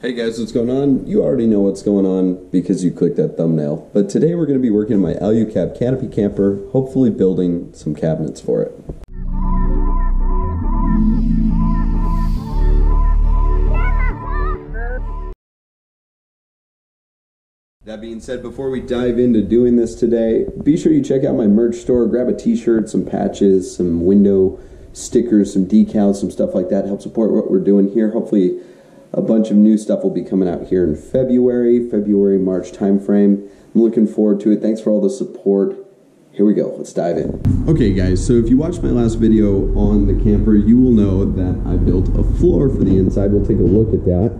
Hey guys, what's going on? You already know what's going on because you clicked that thumbnail. But today we're going to be working on my Alucab canopy camper, hopefully building some cabinets for it. That being said, before we dive into doing this today, be sure you check out my merch store, grab a t-shirt, some patches, some window stickers, some decals, some stuff like that. Help support what we're doing here. Hopefully a bunch of new stuff will be coming out here in February, February, March timeframe. I'm looking forward to it. Thanks for all the support. Here we go. Let's dive in. Okay, guys, so if you watched my last video on the camper, you will know that I built a floor for the inside. We'll take a look at that.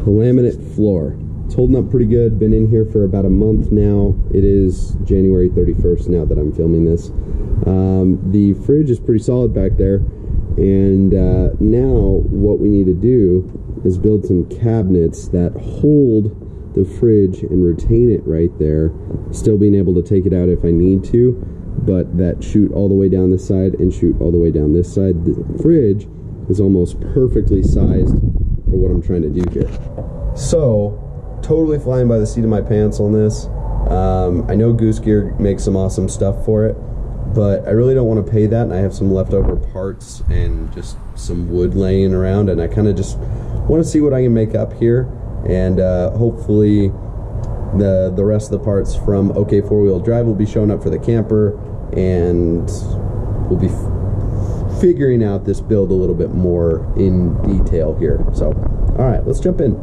A laminate floor. It's holding up pretty good. Been in here for about a month now. It is January 31st now that I'm filming this. Um, the fridge is pretty solid back there. And uh, now what we need to do is build some cabinets that hold the fridge and retain it right there. Still being able to take it out if I need to, but that shoot all the way down this side and shoot all the way down this side. The fridge is almost perfectly sized for what I'm trying to do here. So, totally flying by the seat of my pants on this. Um, I know Goose Gear makes some awesome stuff for it, but I really don't want to pay that, and I have some leftover parts and just some wood laying around, and I kind of just want to see what I can make up here, and uh, hopefully the the rest of the parts from OK Four Wheel Drive will be showing up for the camper, and we'll be figuring out this build a little bit more in detail here. So, all right, let's jump in.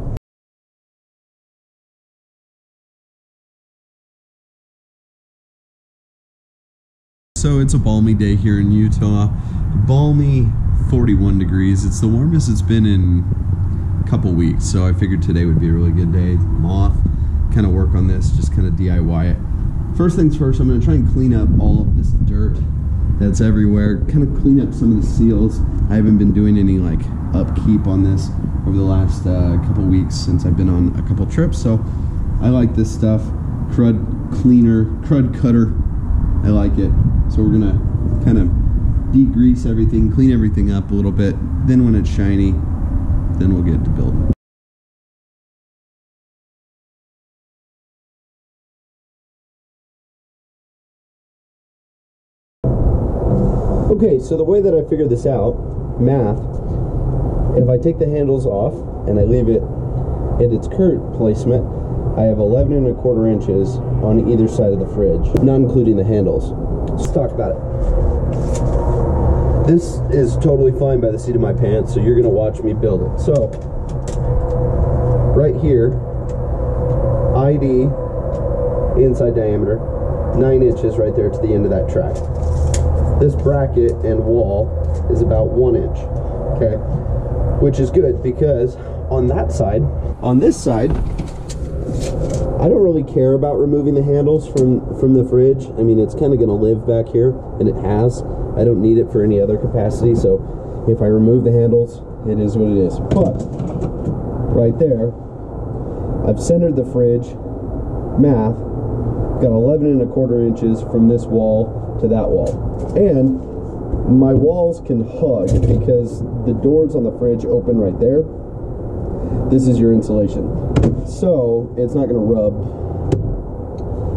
So it's a balmy day here in Utah. Balmy 41 degrees. It's the warmest it's been in a couple weeks. So I figured today would be a really good day. Moth, kind of work on this, just kind of DIY it. First things first, I'm going to try and clean up all of this dirt that's everywhere. Kind of clean up some of the seals. I haven't been doing any like upkeep on this over the last uh, couple weeks since I've been on a couple trips. So I like this stuff. Crud cleaner, crud cutter. I like it. So we're gonna kind of degrease everything, clean everything up a little bit. Then when it's shiny, then we'll get to building. Okay, so the way that I figured this out, math, if I take the handles off and I leave it at its current placement, I have 11 and a quarter inches on either side of the fridge, not including the handles. Let's talk about it. This is totally fine by the seat of my pants, so you're gonna watch me build it. So, right here, ID, inside diameter, nine inches right there to the end of that track. This bracket and wall is about one inch, okay? Which is good because on that side, on this side, I don't really care about removing the handles from, from the fridge. I mean, it's kind of going to live back here, and it has. I don't need it for any other capacity, so if I remove the handles, it is what it is. But, right there, I've centered the fridge, math, got 11 and a quarter inches from this wall to that wall. And my walls can hug because the doors on the fridge open right there. This is your insulation. So it's not gonna rub.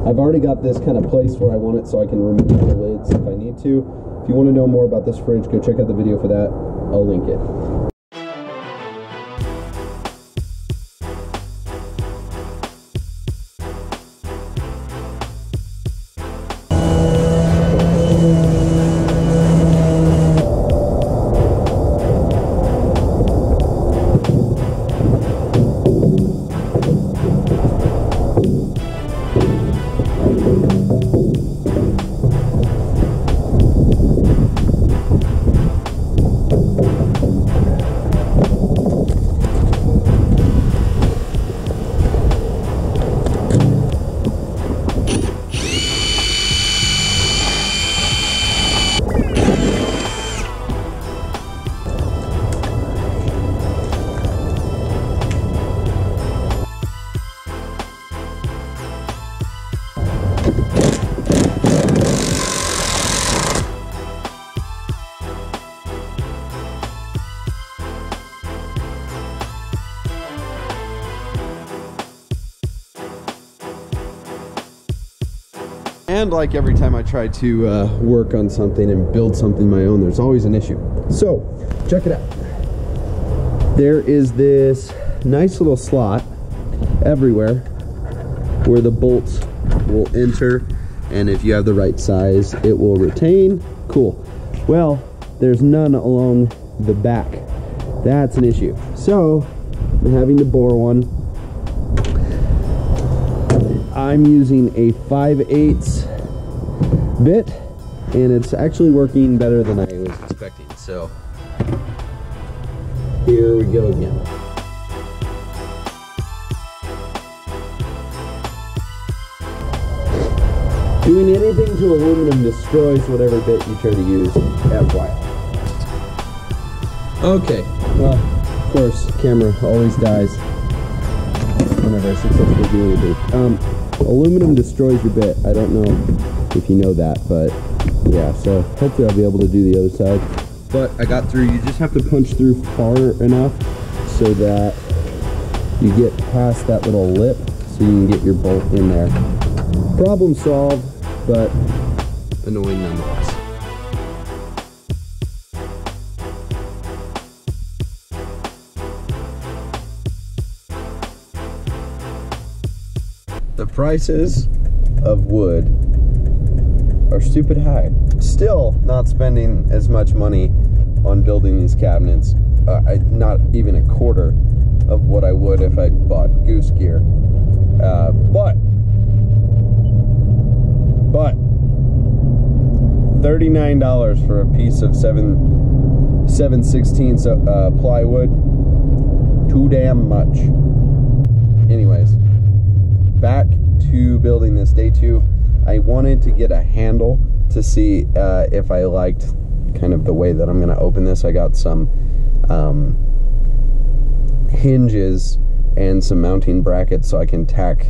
I've already got this kind of place where I want it so I can remove the lids if I need to. If you want to know more about this fridge, go check out the video for that. I'll link it. And like every time I try to uh, work on something and build something my own, there's always an issue. So, check it out. There is this nice little slot everywhere where the bolts will enter and if you have the right size it will retain. Cool. Well there's none along the back. That's an issue. So i'm having to bore one. I'm using a 5 8 bit and it's actually working better than i was expecting so here we go again Doing anything to aluminum destroys whatever bit you try to use, FYI. Okay, well, of course, camera always dies whenever I successfully do anything. Um, aluminum destroys your bit. I don't know if you know that, but yeah, so hopefully I'll be able to do the other side. But I got through, you just have to punch through far enough so that you get past that little lip so you can get your bolt in there. Problem solved but annoying nonetheless. The prices of wood are stupid high. Still not spending as much money on building these cabinets. Uh, I, not even a quarter of what I would if I bought goose gear. Uh, but but $39 for a piece of 7 7 16 uh, plywood too damn much anyways back to building this day two I wanted to get a handle to see uh, if I liked kind of the way that I'm gonna open this I got some um, hinges and some mounting brackets so I can tack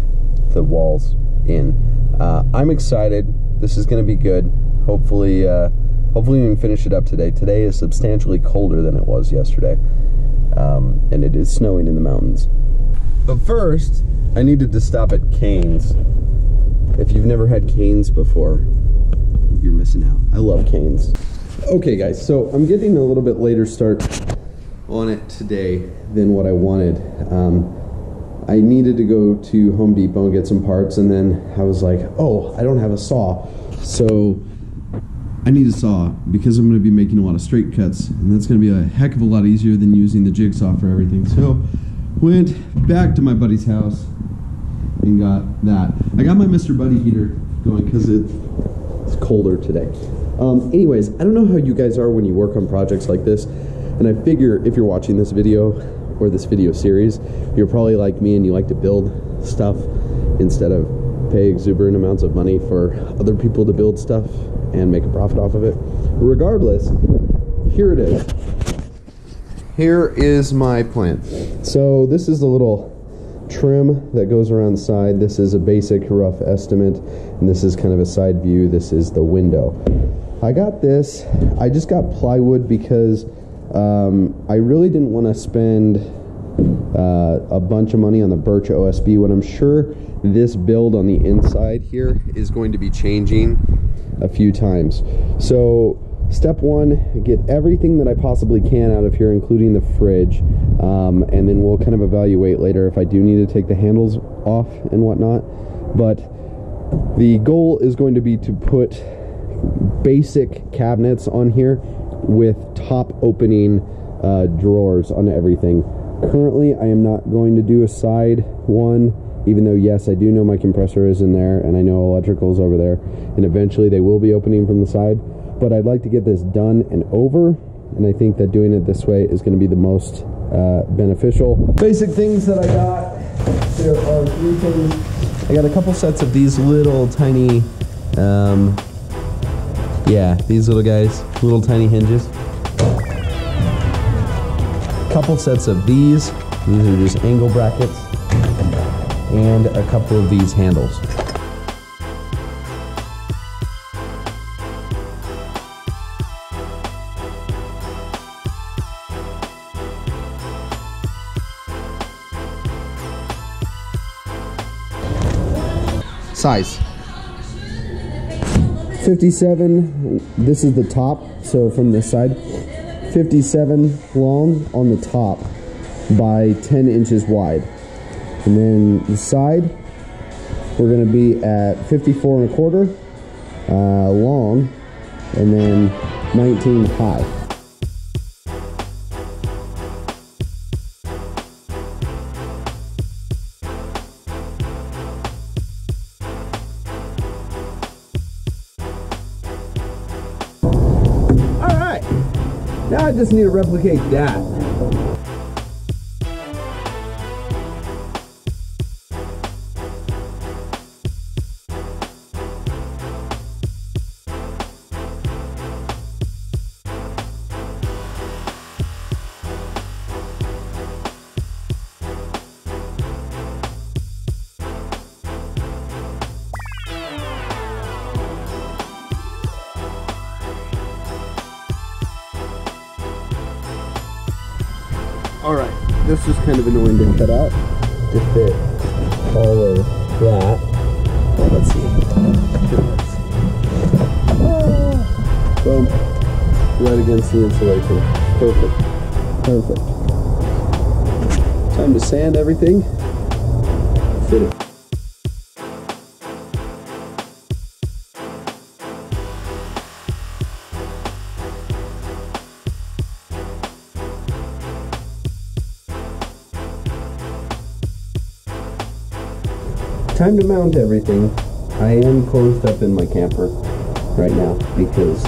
the walls in uh, I'm excited. This is going to be good. Hopefully, uh, hopefully we can finish it up today. Today is substantially colder than it was yesterday, um, and it is snowing in the mountains. But first, I needed to stop at Cane's. If you've never had Cane's before, you're missing out. I love Cane's. Okay, guys, so I'm getting a little bit later start on it today than what I wanted. Um, I needed to go to Home Depot and get some parts, and then I was like, oh, I don't have a saw. So I need a saw because I'm going to be making a lot of straight cuts, and that's going to be a heck of a lot easier than using the jigsaw for everything. So went back to my buddy's house and got that. I got my Mr. Buddy heater going because it, it's colder today. Um, anyways, I don't know how you guys are when you work on projects like this, and I figure if you're watching this video, or this video series, you're probably like me and you like to build stuff instead of pay exuberant amounts of money for other people to build stuff and make a profit off of it. Regardless, here it is. Here is my plan. So this is the little trim that goes around the side. This is a basic rough estimate, and this is kind of a side view. This is the window. I got this. I just got plywood because um, I really didn't want to spend uh, a bunch of money on the Birch OSB when I'm sure this build on the inside here is going to be changing a few times. So step one, get everything that I possibly can out of here, including the fridge. Um, and then we'll kind of evaluate later if I do need to take the handles off and whatnot. But the goal is going to be to put basic cabinets on here with top opening uh, drawers on everything. Currently, I am not going to do a side one, even though, yes, I do know my compressor is in there and I know electrical's over there, and eventually they will be opening from the side. But I'd like to get this done and over, and I think that doing it this way is going to be the most uh, beneficial. Basic things that I got, there are three things. I got a couple sets of these little tiny um, yeah, these little guys, little tiny hinges. Couple sets of these. These are just angle brackets. And a couple of these handles. Size. 57, this is the top, so from this side. 57 long on the top by 10 inches wide. And then the side, we're going to be at 54 and a quarter uh, long and then 19 high. Now I just need to replicate that. All right, this is kind of annoying to cut out to fit all of that. Let's see. Ah, Boom. Right against the insulation. Perfect. Perfect. Time to sand everything. Time to mount everything. I am closed up in my camper right now because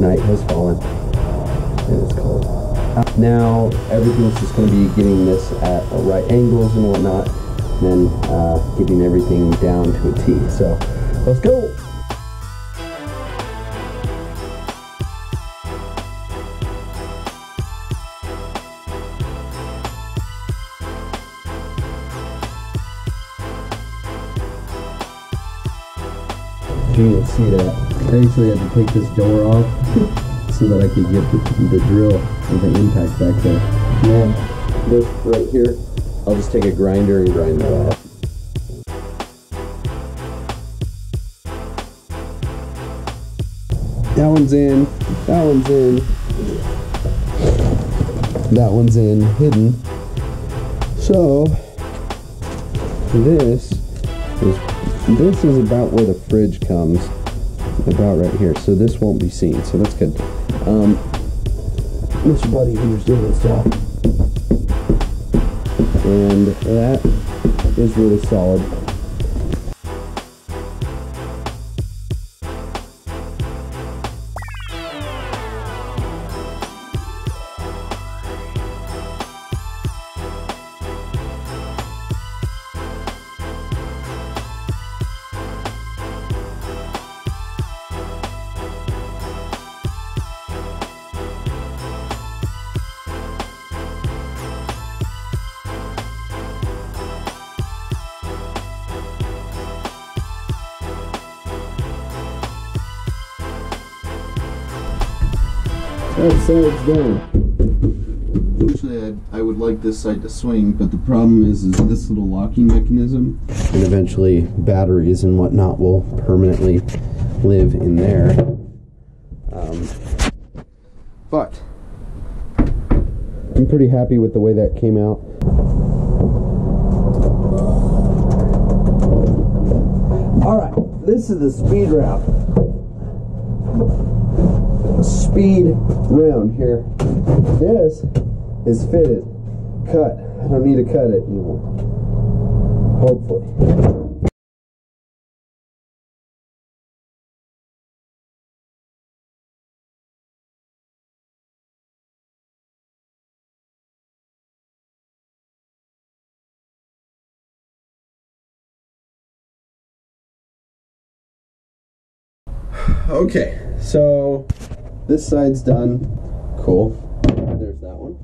night has fallen and it's cold. Now everything's just going to be getting this at right angles and whatnot, then uh, getting everything down to a T. So let's go. See that. I actually had to take this door off so that I could get the, the drill with the impact back there. Man, this right here, I'll just take a grinder and grind that off. That one's in, that one's in, that one's in, hidden. So, this is this is about where the fridge comes about right here so this won't be seen so that's good. Um mr buddy here's doing his job. And that is really solid that side's done actually I, I would like this side to swing but the problem is is this little locking mechanism? And eventually batteries and whatnot will permanently live in there. Um, but I'm pretty happy with the way that came out. All right this is the speed route speed round here. This is fitted, cut. I don't need to cut it anymore. Hopefully. Okay, so this side's done. Cool. There's that one.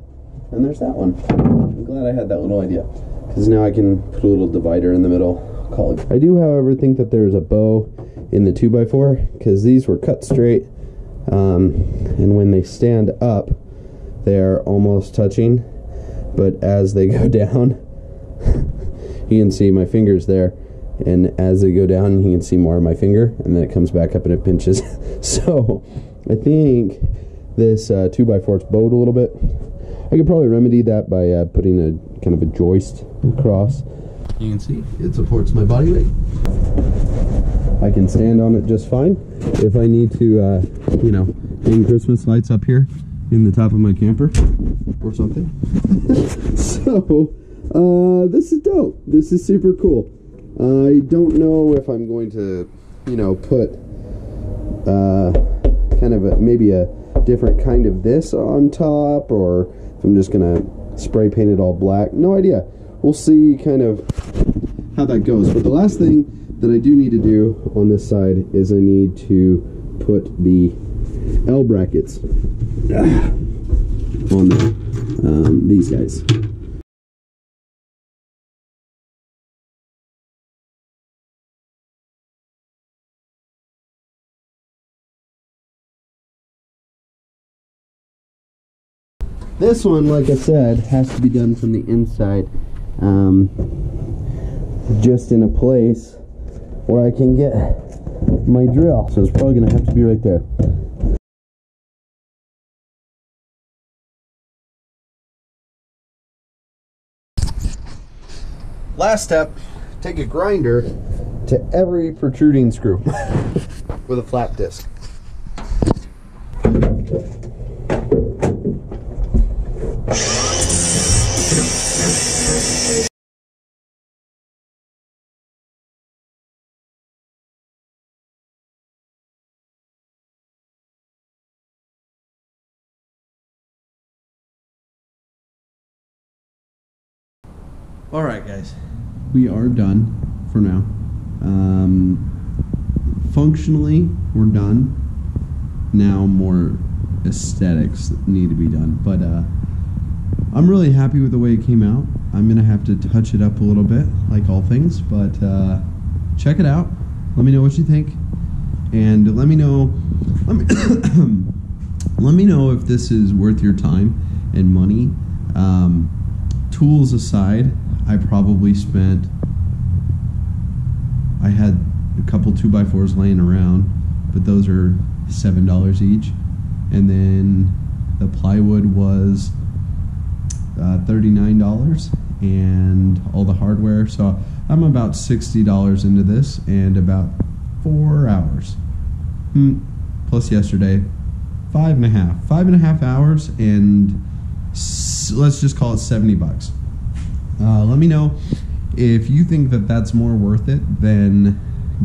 And there's that one. I'm glad I had that little idea. Because now I can put a little divider in the middle. Call it. I do, however, think that there's a bow in the 2x4 because these were cut straight. Um, and when they stand up, they're almost touching. But as they go down, you can see my fingers there. and as they go down, you can see more of my finger, and then it comes back up and it pinches. so I think this uh, 2x4 is bowed a little bit. I could probably remedy that by uh, putting a kind of a joist across. You can see it supports my body weight. I can stand on it just fine. If I need to, uh, you know, hang Christmas lights up here in the top of my camper or something. so, uh, this is dope. This is super cool. I don't know if I'm going to, you know, put uh, kind of a, maybe a different kind of this on top or if I'm just to spray paint it all black. No idea. We'll see kind of how that goes. But the last thing that I do need to do on this side is I need to put the L brackets on the, um, these guys. This one, like I said, has to be done from the inside. Um, just in a place where I can get my drill. So it's probably going to have to be right there. Last step, take a grinder to every protruding screw with a flat disc. All right, guys, we are done for now. Um, functionally, we're done. Now more aesthetics need to be done, but uh, I'm really happy with the way it came out. I'm gonna have to touch it up a little bit, like all things, but uh, check it out. Let me know what you think, and let me know. Let me let me know if this is worth your time and money. Um, tools aside, I probably spent. I had a couple two by fours laying around, but those are seven dollars each, and then the plywood was uh, thirty nine dollars, and all the hardware. So I'm about sixty dollars into this, and about four hours, hmm, plus yesterday, five and a half, five and a half hours, and let's just call it seventy bucks. Uh, let me know if you think that that's more worth it than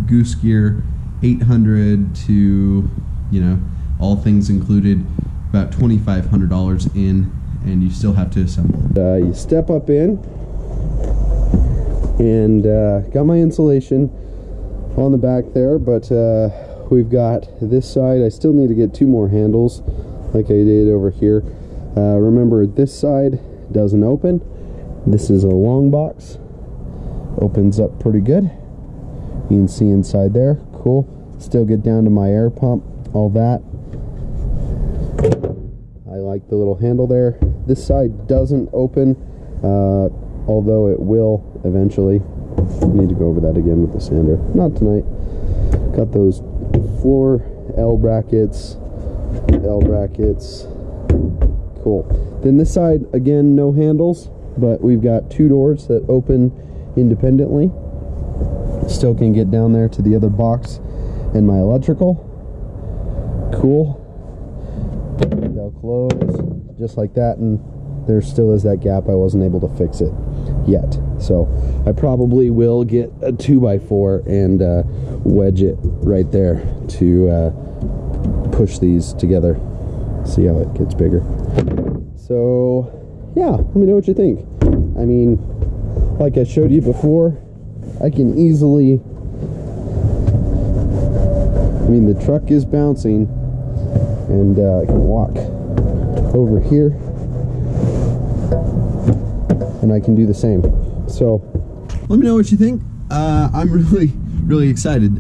Goose Gear 800 to, you know, all things included, about $2,500 in, and you still have to assemble it. Uh, you step up in, and uh, got my insulation on the back there, but uh, we've got this side. I still need to get two more handles like I did over here. Uh, remember, this side doesn't open this is a long box. Opens up pretty good. You can see inside there. Cool. Still get down to my air pump, all that. I like the little handle there. This side doesn't open, uh, although it will eventually. Need to go over that again with the sander. Not tonight. Got those floor L brackets, L brackets. Cool. Then this side, again, no handles but we've got two doors that open independently. Still can get down there to the other box and my electrical. Cool. They'll close just like that and there still is that gap. I wasn't able to fix it yet. So I probably will get a 2x4 and uh, wedge it right there to uh, push these together. See how it gets bigger. So yeah, let me know what you think. I mean, like I showed you before, I can easily, I mean, the truck is bouncing and uh, I can walk over here and I can do the same. So let me know what you think. Uh, I'm really, really excited.